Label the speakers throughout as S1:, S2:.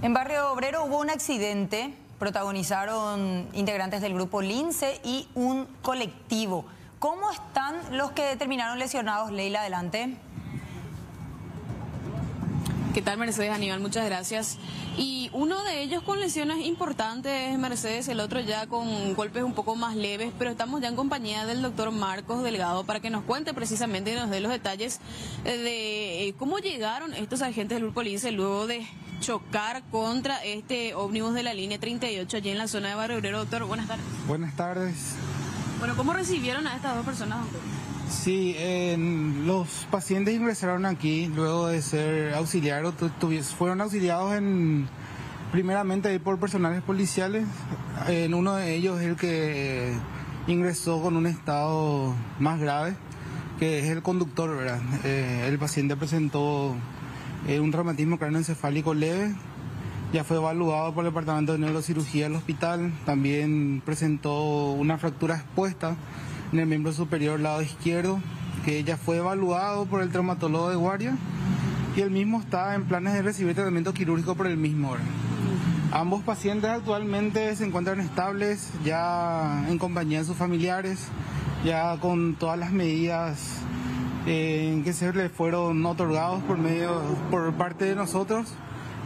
S1: En Barrio Obrero hubo un accidente, protagonizaron integrantes del grupo Lince y un colectivo. ¿Cómo están los que terminaron lesionados? Leila, adelante.
S2: ¿Qué tal, Mercedes Aníbal? Muchas gracias. Y uno de ellos con lesiones importantes, Mercedes, el otro ya con golpes un poco más leves, pero estamos ya en compañía del doctor Marcos Delgado para que nos cuente precisamente y nos dé los detalles de eh, cómo llegaron estos agentes del Grupo Lince luego de chocar contra este ómnibus de la línea 38 allí en la zona de Barrio Obrero. Doctor, buenas tardes.
S3: Buenas tardes.
S2: Bueno, ¿cómo recibieron a estas dos personas?
S3: Sí, los pacientes ingresaron aquí luego de ser auxiliados, fueron auxiliados en, primeramente por personales policiales. En uno de ellos el que ingresó con un estado más grave, que es el conductor. Eh, el paciente presentó eh, un traumatismo cráneoencefálico leve, ya fue evaluado por el departamento de neurocirugía del hospital, también presentó una fractura expuesta en el miembro superior lado izquierdo, que ya fue evaluado por el traumatólogo de guardia y el mismo está en planes de recibir tratamiento quirúrgico por el mismo. Ambos pacientes actualmente se encuentran estables, ya en compañía de sus familiares, ya con todas las medidas eh, que se les fueron otorgados por medio por parte de nosotros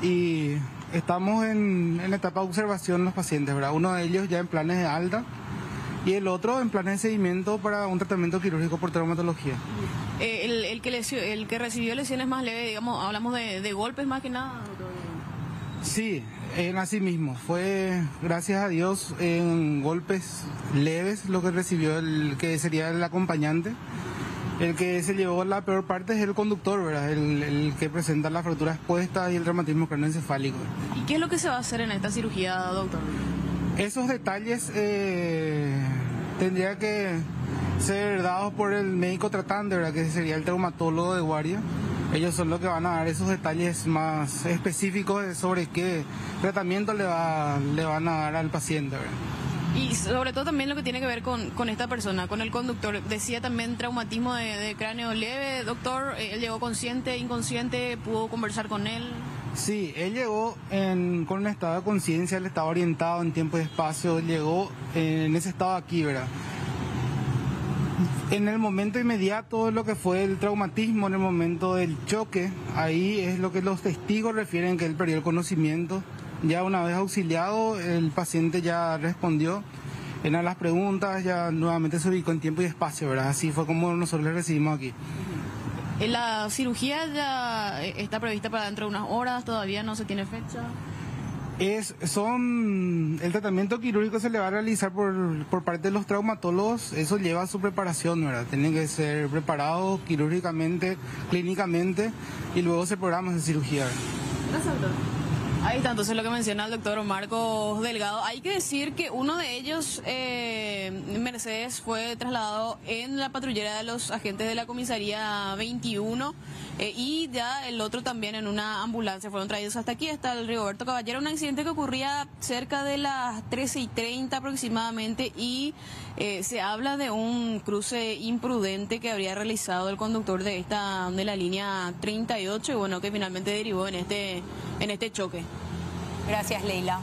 S3: y estamos en, en etapa de observación los pacientes, ¿verdad? Uno de ellos ya en planes de alta y el otro en planes de seguimiento para un tratamiento quirúrgico por traumatología.
S2: Eh, el, el, que el que recibió lesiones más leves, digamos, hablamos de, de golpes más que nada.
S3: Sí, en así mismo. Fue, gracias a Dios, en golpes leves lo que recibió el que sería el acompañante. El que se llevó la peor parte es el conductor, ¿verdad? El, el que presenta la fractura expuesta y el traumatismo craneoencefálico.
S2: ¿Y qué es lo que se va a hacer en esta cirugía, doctor?
S3: Esos detalles eh, tendría que ser dados por el médico tratante, ¿verdad? que sería el traumatólogo de guardia. Ellos son los que van a dar esos detalles más específicos sobre qué tratamiento le, va, le van a dar al paciente.
S2: Y sobre todo también lo que tiene que ver con, con esta persona, con el conductor. Decía también traumatismo de, cráneo leve, doctor, eh, él llegó consciente, inconsciente, pudo conversar con él.
S3: Sí, él llegó con un estado de conciencia, él estaba orientado en tiempo y espacio, llegó en ese estado aquí, ¿verdad? En el momento inmediato lo que fue el traumatismo, en el momento del choque, ahí es lo que los testigos refieren que él perdió el conocimiento. Ya una vez auxiliado, el paciente ya respondió en las preguntas, ya nuevamente se ubicó en tiempo y espacio, ¿verdad? Así fue como nosotros le recibimos aquí.
S2: La cirugía ya eh, está prevista para dentro de unas horas, todavía no se tiene fecha.
S3: Es, son, el tratamiento quirúrgico se le va a realizar por, por parte de los traumatólogos, eso lleva a su preparación, ¿verdad? Tienen que ser preparados quirúrgicamente, clínicamente y luego se programa esa cirugía.
S2: Gracias, doctor. Ahí está entonces lo que menciona el doctor Marcos Delgado. Hay que decir que uno de ellos, eh, Mercedes, fue trasladado en la patrullera de los agentes de la comisaría 21 eh, y ya el otro también en una ambulancia. Fueron traídos hasta aquí, hasta el Rigoberto Caballero. Un accidente que ocurría cerca de las 13 y 30 aproximadamente y eh, se habla de un cruce imprudente que habría realizado el conductor de esta de la línea 38 y bueno, que finalmente derivó en este, en este choque.
S1: Gracias, Leila.